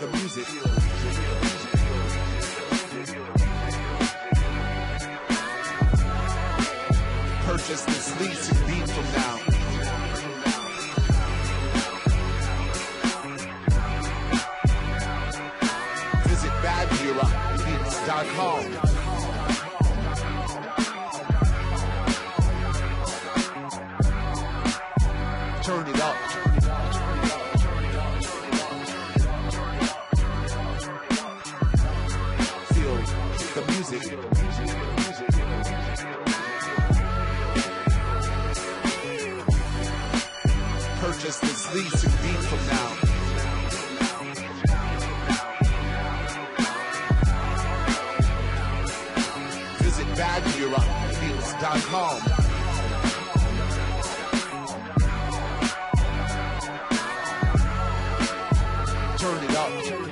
the music. Purchase this lease and beat from now. Visit badbeatz.com. Turn it up. The music. Purchase this lease and beat from now. Visit badbeatz.com. Turn it up.